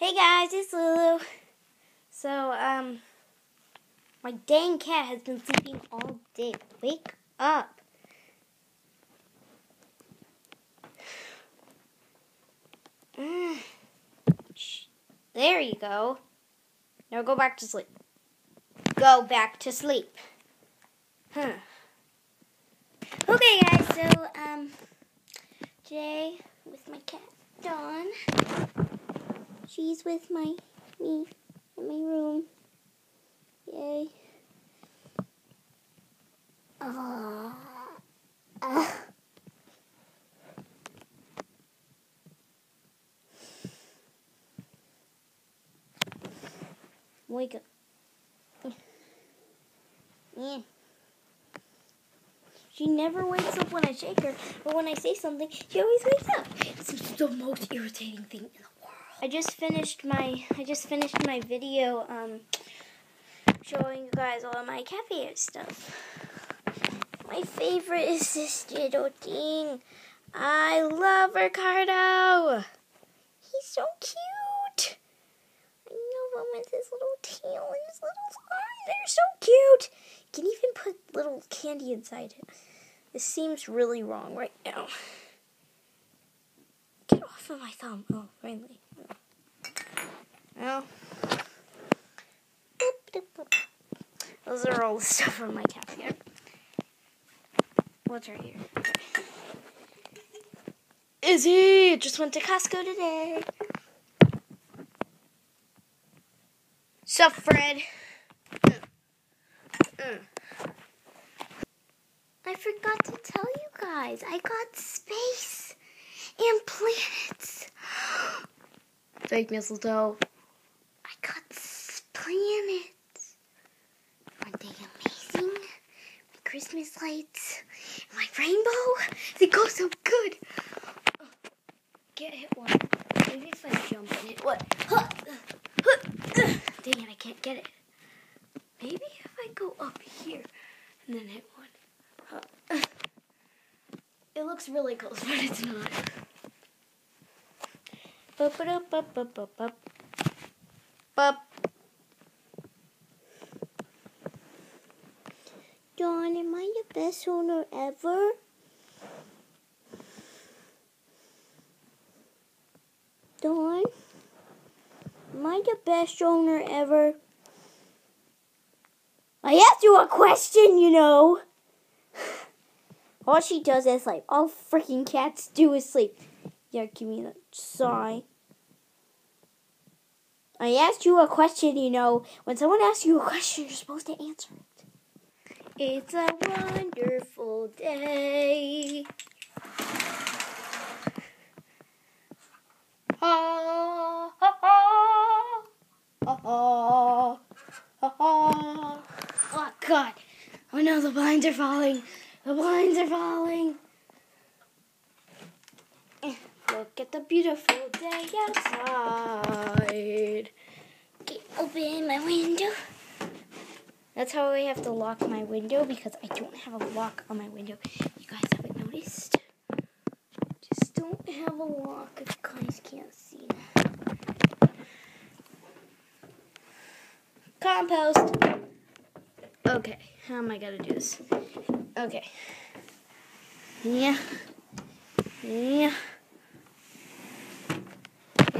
Hey guys, it's Lulu. So, um, my dang cat has been sleeping all day. Wake up. There you go. Now go back to sleep. Go back to sleep. Huh. Okay, guys, so, um, today with my cat, Dawn. She's with my me in my room. Yay. Uh, uh. Wake up. Yeah. She never wakes up when I shake her, but when I say something, she always wakes up. It's the most irritating thing in the world. I just finished my I just finished my video um showing you guys all of my cafe stuff. My favorite is this little thing. I love Ricardo. He's so cute. I love him with his little tail and his little arms. They're so cute. You can even put little candy inside it. This seems really wrong right now. Off of my thumb. Oh, finally. Well, those are all the stuff from my cafe. What's right here? Izzy just went to Costco today. Sup, Fred? I forgot to tell you guys. I got space and planets. Fake mistletoe. I got planets. Aren't they amazing? My Christmas lights, my rainbow. They go so good. Get hit one. Maybe if I jump and hit what? Dang it, I can't get it. Maybe if I go up here and then hit one. It looks really close, but it's not. Bup, bup, bup, bup, bup, bup. Bup. Dawn, am I the best owner ever? Dawn, am I the best owner ever? I asked you a question, you know. All she does is like all freaking cats do is sleep. Yeah, give me that sigh. I asked you a question, you know. When someone asks you a question, you're supposed to answer it. It's a wonderful day. Ha ha ha ha ha ha ha. Oh God! Oh no, the blinds are falling. The blinds are falling. Look at the beautiful day outside. Okay, open my window. That's how I have to lock my window because I don't have a lock on my window. You guys haven't noticed? Just don't have a lock if you guys can't see. Compost. Okay, how am I gonna do this? Okay. Yeah. Yeah.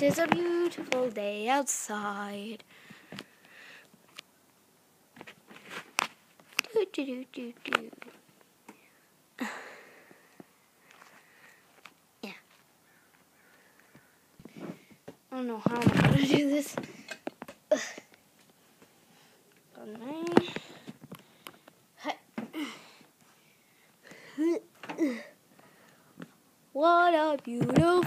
It is a beautiful day outside. Do, do, do, do, do. Yeah. I don't know how I'm gonna do this. What a beautiful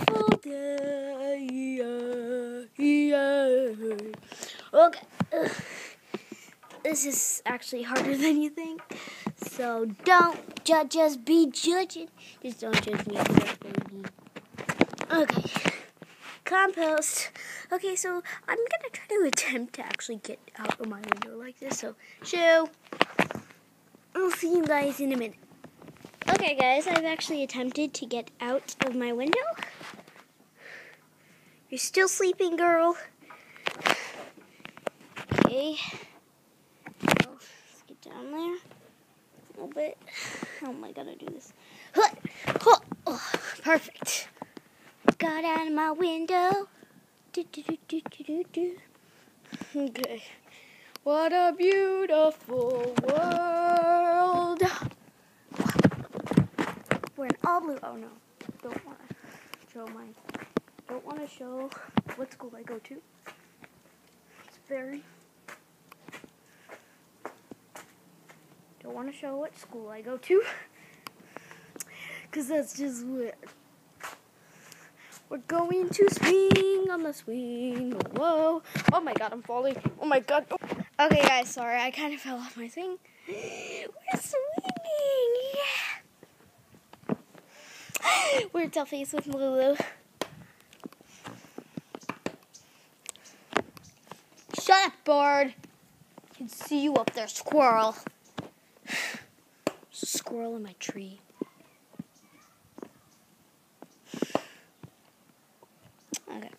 This is actually harder than you think. So don't judge us, be judging. Just don't judge me. Okay. Compost. Okay, so I'm gonna try to attempt to actually get out of my window like this. So, shoo. I'll see you guys in a minute. Okay, guys, I've actually attempted to get out of my window. You're still sleeping, girl. Okay. Oh, let's get down there a little bit. How am I gonna do this? Oh, perfect. Got out of my window. Do, do, do, do, do, do. Okay. What a beautiful world. We're in all blue. Oh no, don't want to show my. Don't want to show what school I go to. It's very. Don't want to show what school I go to. Because that's just weird. We're going to swing on the swing. Whoa. Oh my god, I'm falling. Oh my god. Okay, guys, sorry. I kind of fell off my swing. We're swinging. Yeah. We're face with Lulu. Shut up, bird. I can see you up there, squirrel. Squirrel in my tree. Okay.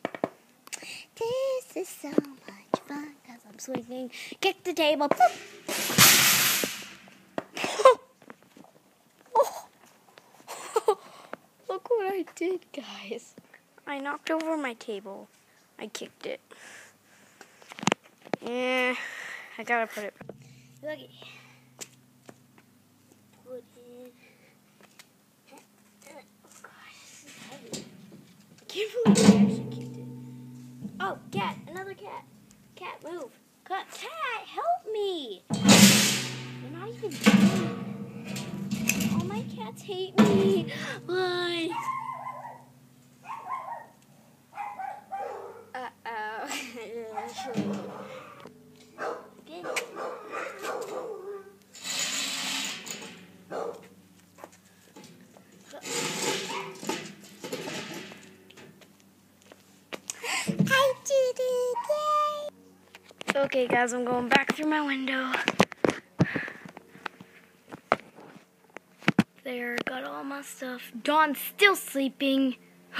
This is so much fun because I'm swinging. Kick the table. oh. Look what I did, guys. I knocked over my table. I kicked it. Yeah, I gotta put it. Look it. Put it. Oh gosh, this is heavy. I can't believe I actually kicked it. Oh, cat, another cat. Cat, move. Cat, cat, help me. You're not even All my cats hate me. Why? Uh-oh. Okay, I'm going back through my window. There, got all my stuff. Dawn's still sleeping.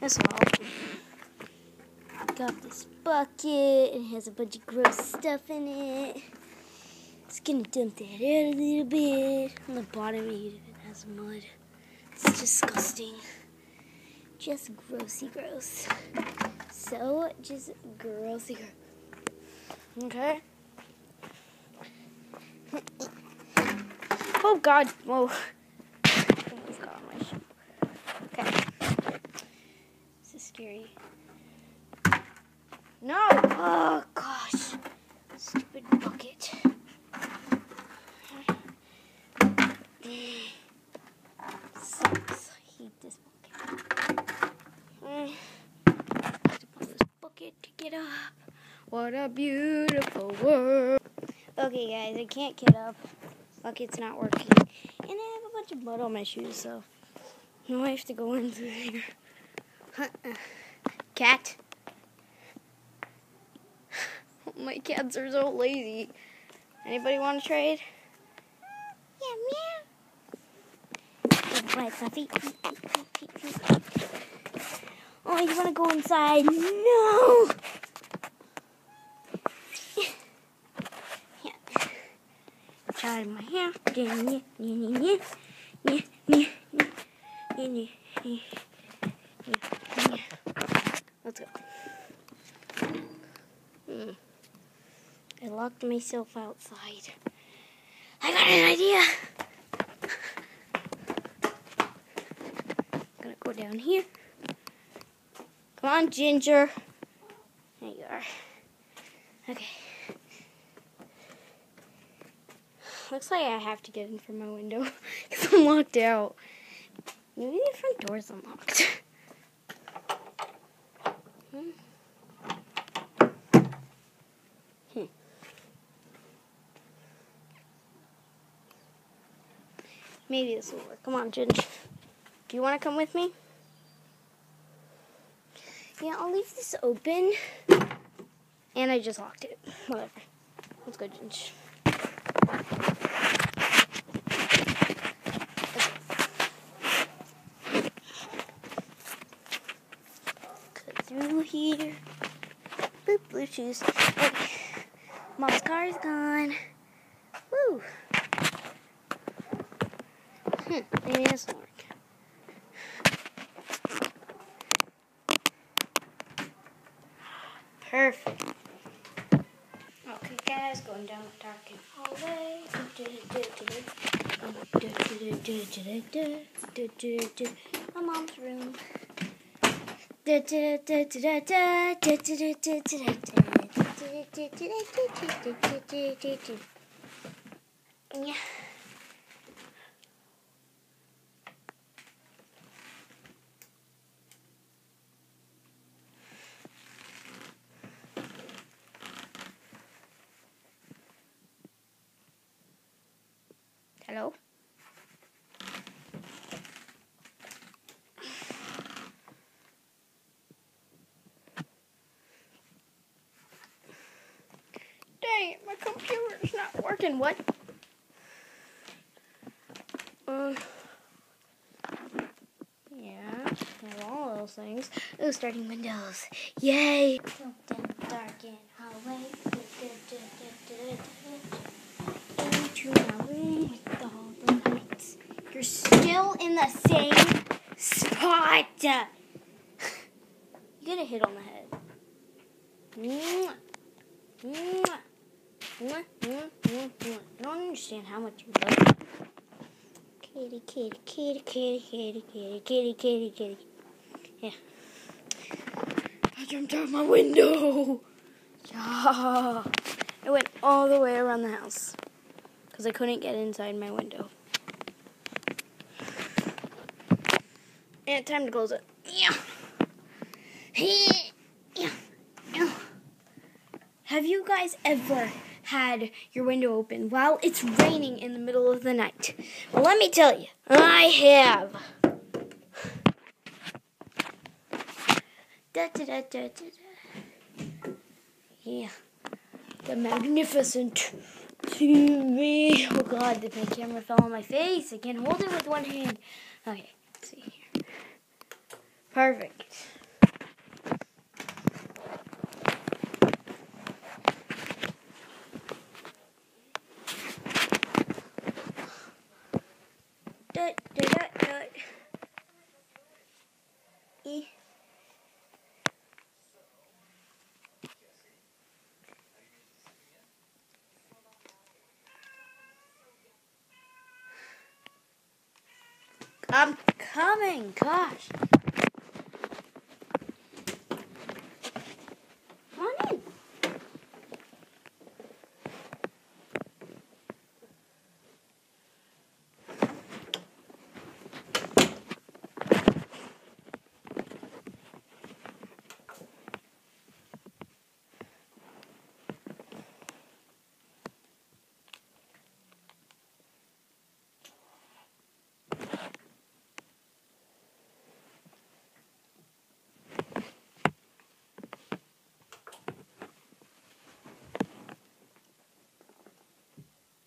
That's all. Got this bucket. It has a bunch of gross stuff in it. Just gonna dump that out a little bit. On the bottom of it has mud. It's disgusting. Just grossy gross so just grossy. Okay. oh God! Whoa! Okay. This is scary. No! Oh gosh! Stupid bucket. Sucks. I hate this bucket mm. Get up. What a beautiful world. Okay, guys, I can't get up. Bucket's not working. And I have a bunch of mud on my shoes, so I have to go into there. Cat. my cats are so lazy. Anybody want to trade? Yeah, meow. Right, puppy. You want to go inside? No! yeah. Try my hair. Let's go. Hmm. I locked myself outside. I got an idea. I'm gonna go down here. Come on, Ginger. There you are. Okay. Looks like I have to get in from my window because I'm locked out. Maybe the front door's unlocked. hmm. Hmm. Maybe this will work. Come on, Ginger. Do you want to come with me? Yeah, I'll leave this open. And I just locked it. Whatever. Let's go, Ginge. Cut through here. boop, blue shoes. Okay. Mom's car is gone. Woo. Hmm, it doesn't work. Perfect. Okay, guys, going down the dark hallway. My mom's room. Yeah. It, my computer's not working. What? Uh, yeah, all those things. Ooh, starting windows. Yay! Dark and hallway. With all the lights. You're still in the same spot. You get a hit on the head. Mwah. Mwah. I don't understand how much you love it. Kitty, kitty, kitty, kitty, kitty, kitty, kitty, kitty, kitty. Yeah. I jumped out my window. Yeah. I went all the way around the house because I couldn't get inside my window. And time to close it. Yeah. Yeah. Yeah. Have you guys ever had your window open while it's raining in the middle of the night? Well, let me tell you, I have. Da, da, da. Yeah. The magnificent TV. Oh god, my camera fell on my face. I can't hold it with one hand. Okay, see here. Perfect. I'm coming, gosh. Come on in.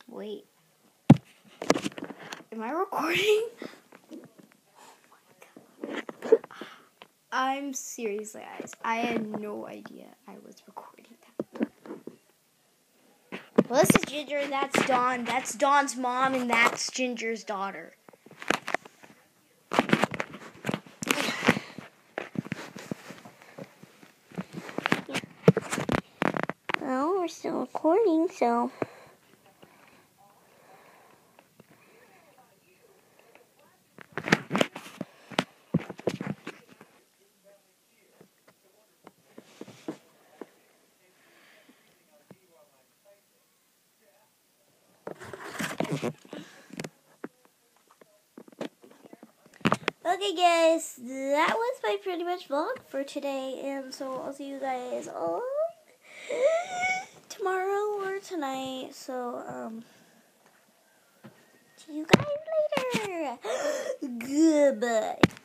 Wait. Am I recording? Oh I'm seriously, guys. I had no idea I was recording that. Well, this is Ginger, and that's Dawn. That's Dawn's mom, and that's Ginger's daughter. Well, we're still recording, so. Okay, guys, that was my pretty much vlog for today, and so I'll see you guys on tomorrow or tonight. So, um, see you guys later. Goodbye.